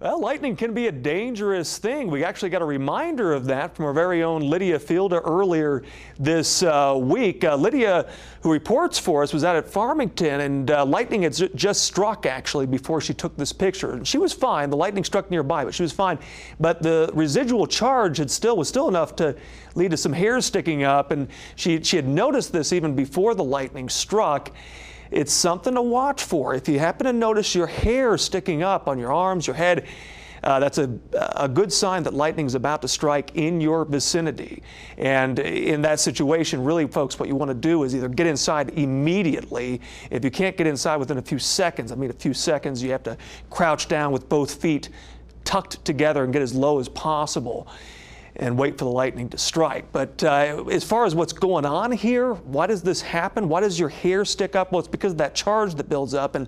Well, lightning can be a dangerous thing. We actually got a reminder of that from our very own Lydia Fielder earlier this uh, week. Uh, Lydia, who reports for us, was out at Farmington and uh, lightning had just struck actually before she took this picture. And she was fine. The lightning struck nearby, but she was fine. But the residual charge had still was still enough to lead to some hairs sticking up. And she, she had noticed this even before the lightning struck it's something to watch for. If you happen to notice your hair sticking up on your arms, your head, uh, that's a, a good sign that lightning is about to strike in your vicinity. And in that situation, really, folks, what you want to do is either get inside immediately. If you can't get inside within a few seconds, I mean a few seconds, you have to crouch down with both feet tucked together and get as low as possible and wait for the lightning to strike. But uh, as far as what's going on here, why does this happen? Why does your hair stick up? Well, it's because of that charge that builds up. And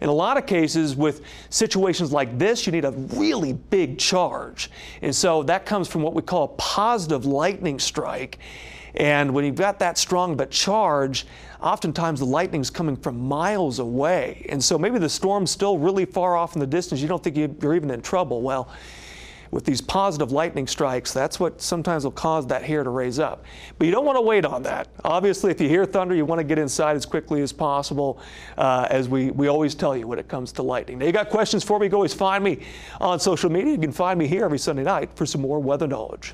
in a lot of cases, with situations like this, you need a really big charge. And so that comes from what we call a positive lightning strike. And when you've got that strong but charge, oftentimes the lightning's coming from miles away. And so maybe the storm's still really far off in the distance. You don't think you're even in trouble. Well, with these positive lightning strikes, that's what sometimes will cause that hair to raise up. But you don't want to wait on that. Obviously, if you hear thunder, you want to get inside as quickly as possible, uh, as we, we always tell you when it comes to lightning. Now, you got questions for me, can always find me on social media. You can find me here every Sunday night for some more weather knowledge.